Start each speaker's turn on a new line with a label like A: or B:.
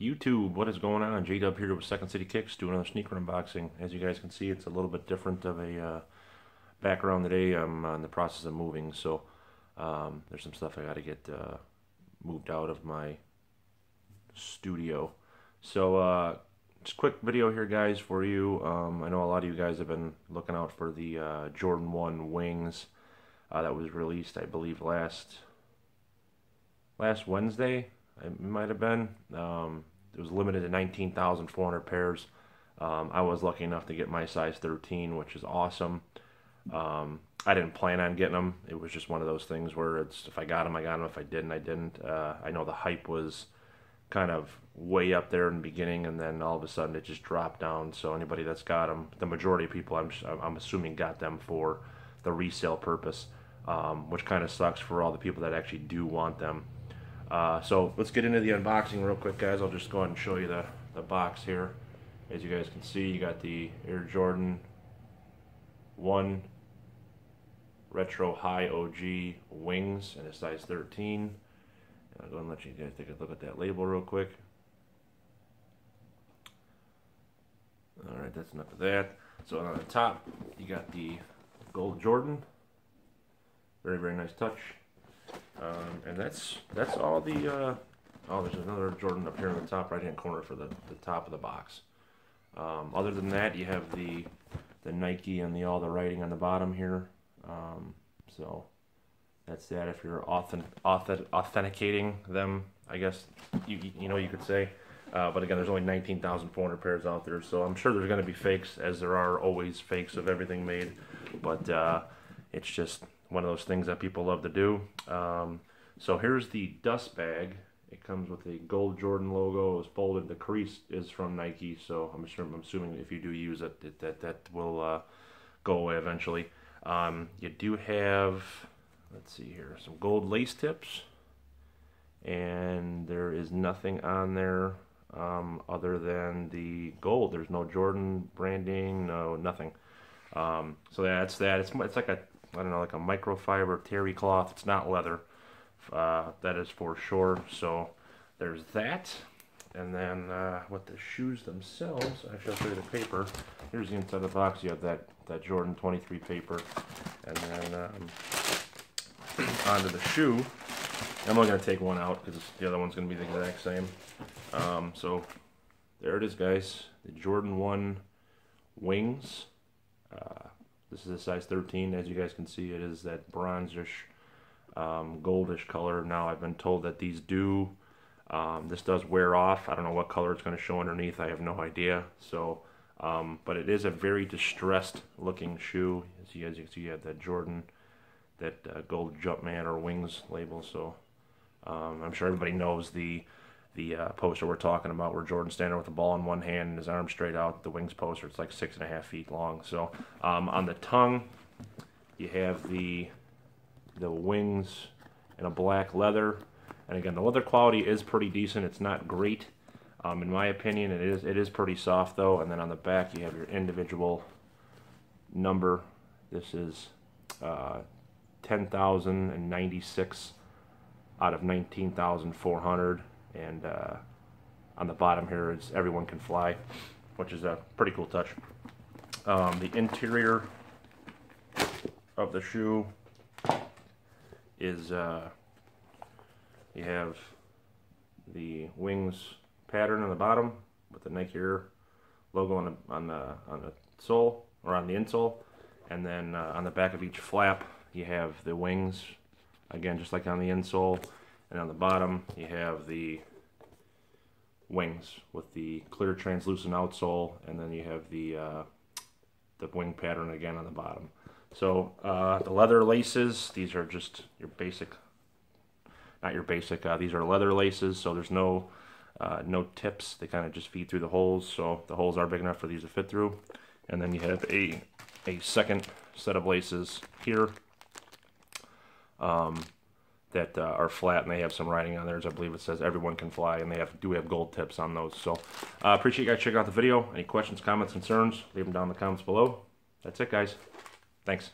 A: YouTube, what is going on? J-Dub here with Second City Kicks, doing another sneaker unboxing. As you guys can see, it's a little bit different of a uh, background today. I'm in the process of moving, so um, there's some stuff I got to get uh, moved out of my studio. So, uh, just quick video here, guys, for you. Um, I know a lot of you guys have been looking out for the uh, Jordan 1 wings uh, that was released, I believe, last last Wednesday it might have been. Um, it was limited to 19,400 pairs. Um, I was lucky enough to get my size 13, which is awesome. Um, I didn't plan on getting them. It was just one of those things where it's if I got them, I got them. If I didn't, I didn't. Uh, I know the hype was kind of way up there in the beginning, and then all of a sudden it just dropped down. So anybody that's got them, the majority of people, I'm I'm assuming, got them for the resale purpose, um, which kind of sucks for all the people that actually do want them. Uh, so let's get into the unboxing real quick, guys. I'll just go ahead and show you the, the box here. As you guys can see, you got the Air Jordan 1 Retro High OG wings in a size 13. I'll go and let you guys take a look at that label real quick. Alright, that's enough of that. So on the top, you got the gold Jordan. Very, very nice touch. Um, and that's that's all the. Uh, oh, there's another Jordan up here in the top right hand corner for the, the top of the box. Um, other than that, you have the the Nike and the all the writing on the bottom here. Um, so that's that. If you're authentic, authenticating them, I guess you you know you could say. Uh, but again, there's only 19,400 pairs out there, so I'm sure there's going to be fakes, as there are always fakes of everything made. But uh, it's just one of those things that people love to do. Um, so here's the dust bag. It comes with a gold Jordan logo. It was folded. The crease is from Nike, so I'm, sure, I'm assuming if you do use it, that that, that will uh, go away eventually. Um, you do have, let's see here, some gold lace tips, and there is nothing on there um, other than the gold. There's no Jordan branding, no nothing. Um, so that's that. It's it's like a I don't know, like a microfiber terry cloth. It's not leather. Uh, that is for sure. So there's that. And then uh, what the shoes themselves, actually I'll show you the paper. Here's the inside of the box. You have that, that Jordan 23 paper. And then um, onto the shoe. I'm only going to take one out because the other one's going to be the exact same. Um, so there it is, guys. The Jordan 1 wings. Uh, this is a size 13. As you guys can see, it is that bronzish, um, goldish color. Now, I've been told that these do, um, this does wear off. I don't know what color it's going to show underneath. I have no idea. So, um, but it is a very distressed looking shoe. As you guys can see, you have that Jordan, that uh, gold Jumpman or Wings label. So, um, I'm sure everybody knows the the uh, poster we're talking about where Jordan's standing with the ball in one hand and his arm straight out. The wings poster, it's like six and a half feet long. So um, on the tongue, you have the the wings in a black leather. And again, the leather quality is pretty decent. It's not great, um, in my opinion. It is it is pretty soft though. And then on the back, you have your individual number. This is uh, 10,096 out of 19,400 and uh, on the bottom here is everyone can fly which is a pretty cool touch. Um, the interior of the shoe is uh, you have the wings pattern on the bottom with the Nike Air logo on the on the on the sole or on the insole. And then uh, on the back of each flap you have the wings again just like on the insole and on the bottom you have the wings with the clear translucent outsole and then you have the uh, the wing pattern again on the bottom. So uh, the leather laces, these are just your basic, not your basic, uh, these are leather laces so there's no uh, no tips, they kind of just feed through the holes so the holes are big enough for these to fit through. And then you have a, a second set of laces here. Um, that uh, are flat and they have some writing on theirs. I believe it says everyone can fly and they have do have gold tips on those. So uh, appreciate you guys checking out the video. Any questions, comments, concerns, leave them down in the comments below. That's it, guys. Thanks.